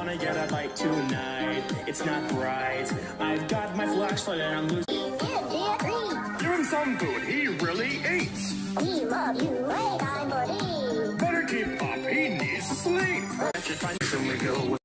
Wanna get a bite tonight? It's not bright. I've got my flashlight and I'm losing. Give him some food. He really eats. He love you, wait, I'm. Better keep up. He needs to sleep. I should find some wiggle.